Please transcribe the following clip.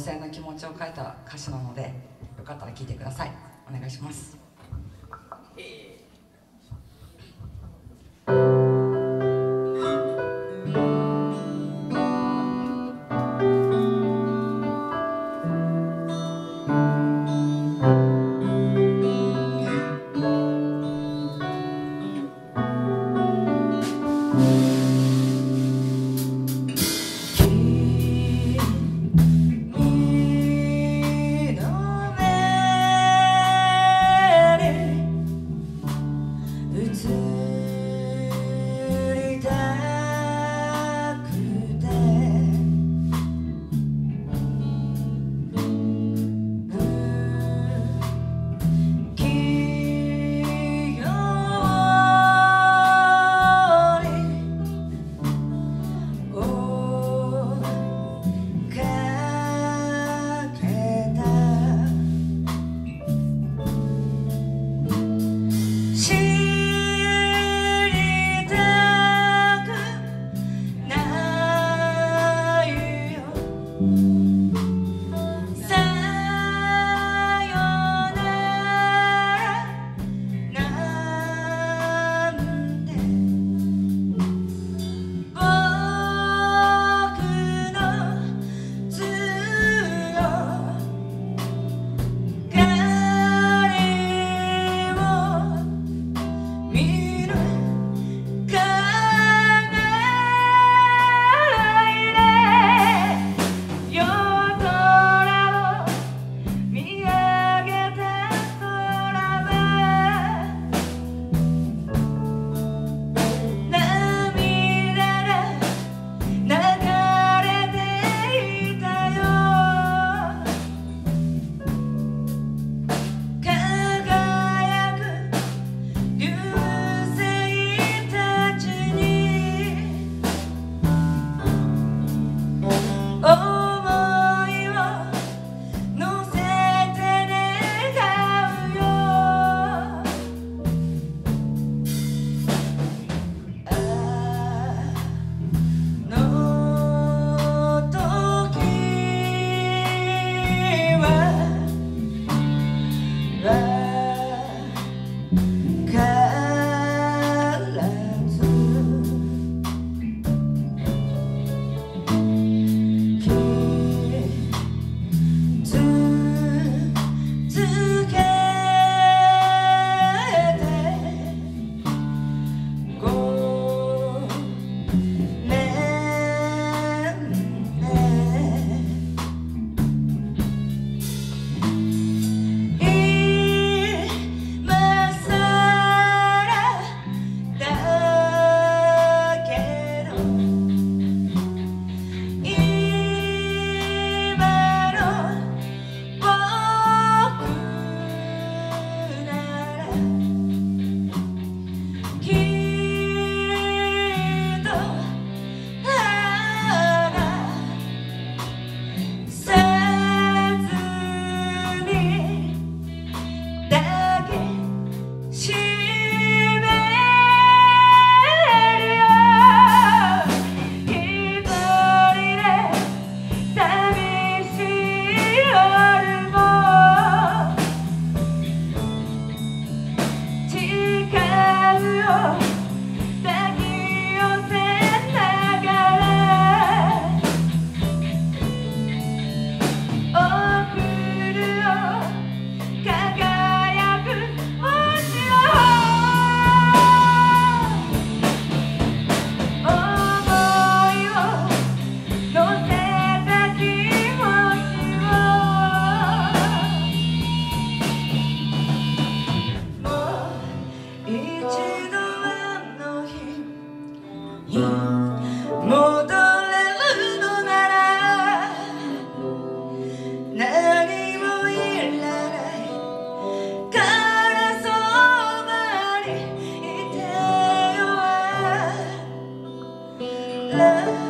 女性の気持ちを書いた歌詞なのでよかったら聴いてください。お願いします。Bütün に戻れるのなら何もいらないからそばにいてよ。Love